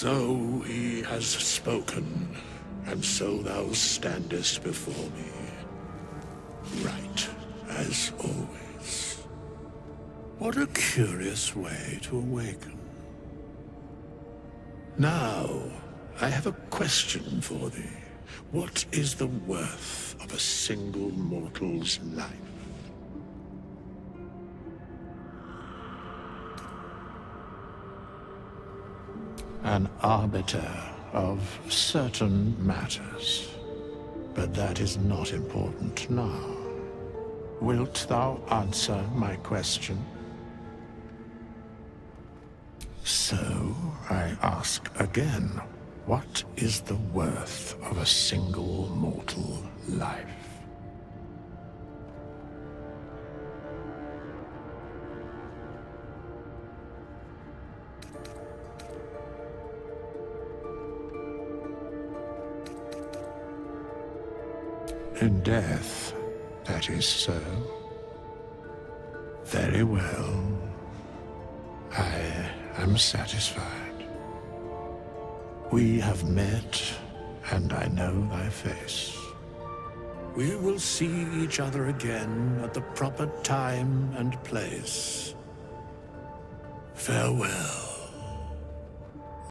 So he has spoken, and so thou standest before me. Right, as always. What a curious way to awaken. Now, I have a question for thee. What is the worth of a single mortal's life? An arbiter of certain matters. But that is not important now. Wilt thou answer my question? So, I ask again, what is the worth of a single mortal life? In death, that is so. Very well. I am satisfied. We have met, and I know thy face. We will see each other again at the proper time and place. Farewell.